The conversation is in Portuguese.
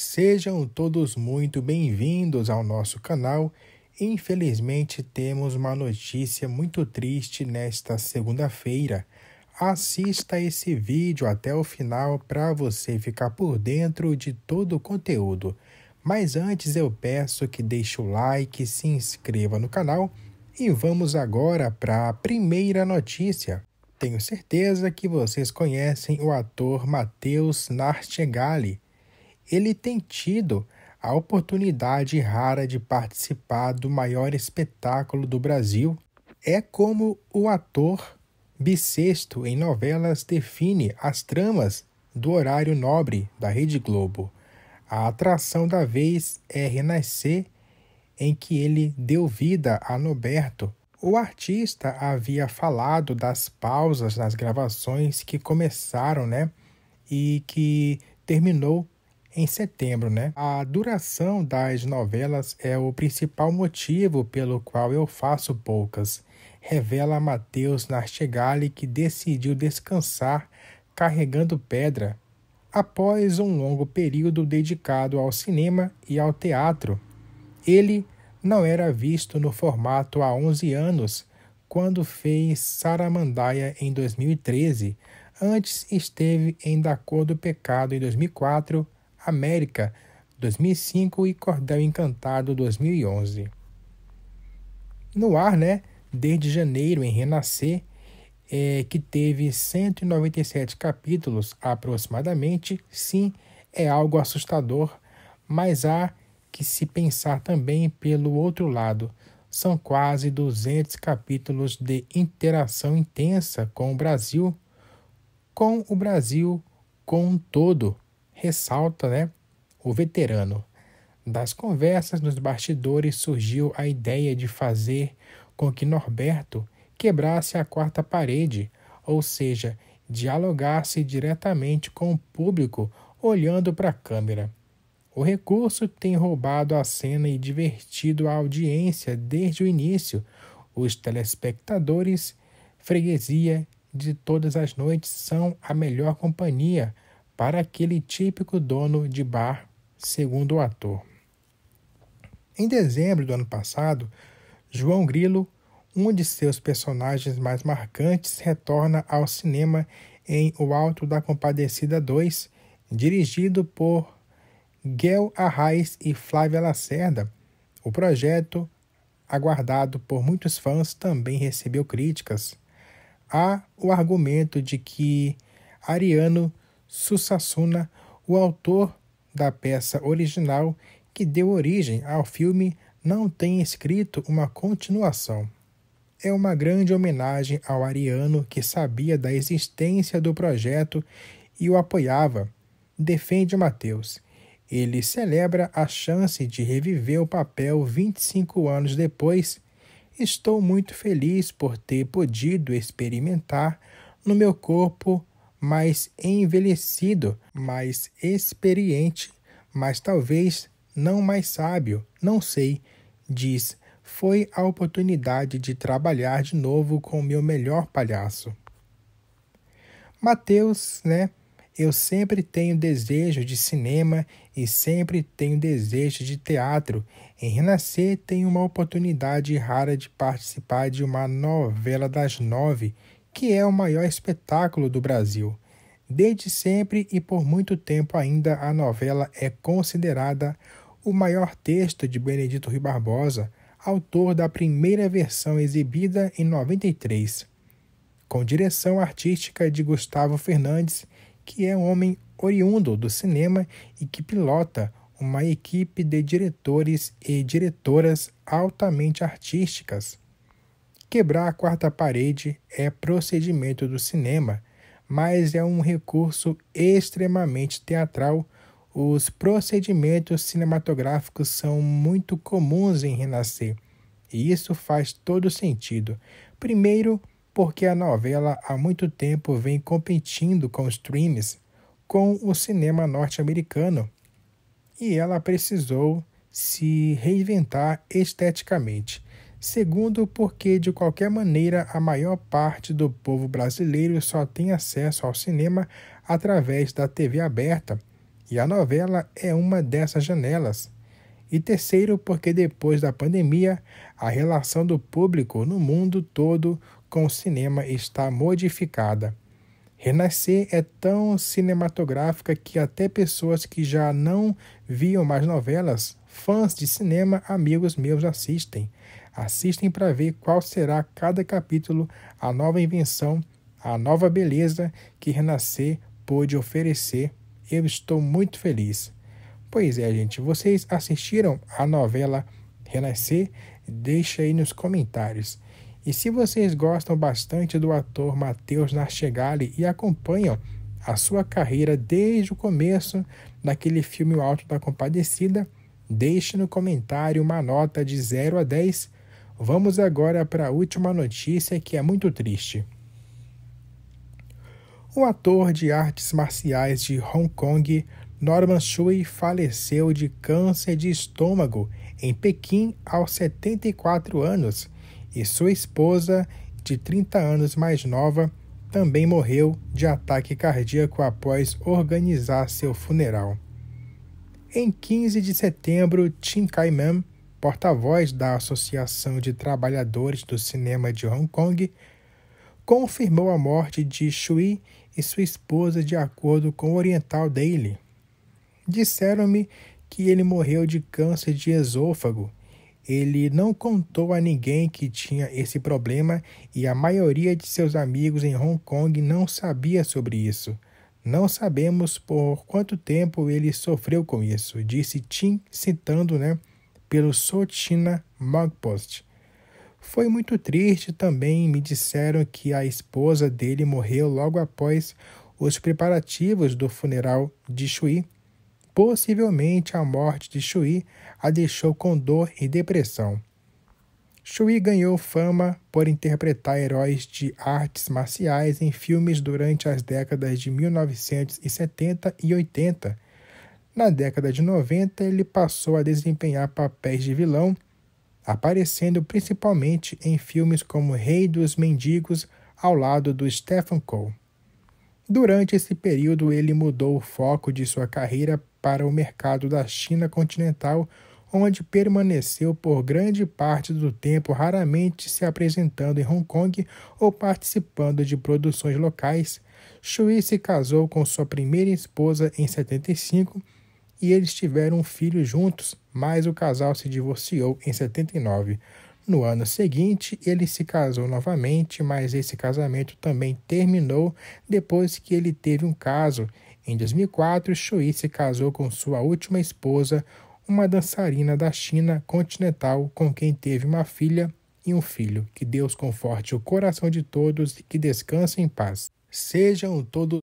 Sejam todos muito bem-vindos ao nosso canal. Infelizmente, temos uma notícia muito triste nesta segunda-feira. Assista esse vídeo até o final para você ficar por dentro de todo o conteúdo. Mas antes eu peço que deixe o like, se inscreva no canal e vamos agora para a primeira notícia. Tenho certeza que vocês conhecem o ator Matheus Nartegali. Ele tem tido a oportunidade rara de participar do maior espetáculo do Brasil. É como o ator bissexto em novelas define as tramas do horário nobre da Rede Globo. A atração da vez é Renascer, em que ele deu vida a Noberto, o artista havia falado das pausas nas gravações que começaram, né? E que terminou em setembro, né? A duração das novelas é o principal motivo pelo qual eu faço poucas. Revela Matheus Nartegali que decidiu descansar carregando pedra após um longo período dedicado ao cinema e ao teatro. Ele não era visto no formato há 11 anos, quando fez Saramandaia em 2013. Antes esteve em Da Cor do Pecado em 2004, América 2005 e Cordel Encantado 2011. No ar, né? Desde janeiro em Renascer, é, que teve 197 capítulos aproximadamente, sim, é algo assustador, mas há que se pensar também pelo outro lado. São quase 200 capítulos de interação intensa com o Brasil, com o Brasil com um todo, ressalta né, o veterano. Das conversas nos bastidores surgiu a ideia de fazer com que Norberto quebrasse a quarta parede, ou seja, dialogasse diretamente com o público olhando para a câmera. O recurso tem roubado a cena e divertido a audiência desde o início. Os telespectadores, freguesia de todas as noites, são a melhor companhia para aquele típico dono de bar, segundo o ator. Em dezembro do ano passado, João Grilo, um de seus personagens mais marcantes, retorna ao cinema em O Alto da Compadecida 2, dirigido por Guel Arraes e Flávia Lacerda. O projeto, aguardado por muitos fãs, também recebeu críticas. Há o argumento de que Ariano Sussasuna, o autor da peça original que deu origem ao filme, não tem escrito uma continuação. É uma grande homenagem ao Ariano que sabia da existência do projeto e o apoiava. Defende Mateus ele celebra a chance de reviver o papel 25 anos depois. Estou muito feliz por ter podido experimentar no meu corpo mais envelhecido, mais experiente, mas talvez não mais sábio, não sei, diz. Foi a oportunidade de trabalhar de novo com o meu melhor palhaço. Mateus, né, eu sempre tenho desejo de cinema e sempre tenho desejo de teatro. Em Renascer, tenho uma oportunidade rara de participar de uma novela das nove, que é o maior espetáculo do Brasil. Desde sempre e por muito tempo ainda, a novela é considerada o maior texto de Benedito Rui Barbosa, autor da primeira versão exibida em 93. Com direção artística de Gustavo Fernandes que é um homem oriundo do cinema e que pilota uma equipe de diretores e diretoras altamente artísticas. Quebrar a quarta parede é procedimento do cinema, mas é um recurso extremamente teatral. Os procedimentos cinematográficos são muito comuns em Renascer, e isso faz todo sentido. Primeiro, porque a novela há muito tempo vem competindo com os streams, com o cinema norte-americano, e ela precisou se reinventar esteticamente. Segundo, porque de qualquer maneira a maior parte do povo brasileiro só tem acesso ao cinema através da TV aberta e a novela é uma dessas janelas. E terceiro, porque depois da pandemia, a relação do público no mundo todo com o cinema está modificada. Renascer é tão cinematográfica que até pessoas que já não viam mais novelas, fãs de cinema, amigos meus assistem. Assistem para ver qual será cada capítulo, a nova invenção, a nova beleza que Renascer pôde oferecer. Eu estou muito feliz. Pois é, gente, vocês assistiram a novela Renascer? Deixa aí nos comentários. E se vocês gostam bastante do ator Matheus Narchegali e acompanham a sua carreira desde o começo daquele filme O Alto da Compadecida, deixe no comentário uma nota de 0 a 10. Vamos agora para a última notícia que é muito triste. O ator de artes marciais de Hong Kong, Norman Shui, faleceu de câncer de estômago em Pequim aos 74 anos e sua esposa, de 30 anos mais nova, também morreu de ataque cardíaco após organizar seu funeral. Em 15 de setembro, Tim Kai-man, porta-voz da Associação de Trabalhadores do Cinema de Hong Kong, confirmou a morte de Shui e sua esposa de acordo com o Oriental Daily. Disseram-me que ele morreu de câncer de esôfago ele não contou a ninguém que tinha esse problema e a maioria de seus amigos em Hong Kong não sabia sobre isso. Não sabemos por quanto tempo ele sofreu com isso, disse Tim, citando né, pelo South China Mug Post. Foi muito triste também, me disseram que a esposa dele morreu logo após os preparativos do funeral de Shui Possivelmente a morte de Shui a deixou com dor e depressão. Shui ganhou fama por interpretar heróis de artes marciais em filmes durante as décadas de 1970 e 80. Na década de 90, ele passou a desempenhar papéis de vilão, aparecendo principalmente em filmes como Rei dos Mendigos ao lado do Stephen Cole. Durante esse período, ele mudou o foco de sua carreira para o mercado da China continental, onde permaneceu por grande parte do tempo, raramente se apresentando em Hong Kong ou participando de produções locais. Shui se casou com sua primeira esposa em 75 e eles tiveram um filho juntos, mas o casal se divorciou em 79. No ano seguinte, ele se casou novamente, mas esse casamento também terminou depois que ele teve um caso em 2004, Shui se casou com sua última esposa, uma dançarina da China continental com quem teve uma filha e um filho. Que Deus conforte o coração de todos e que descansem em paz. Sejam todos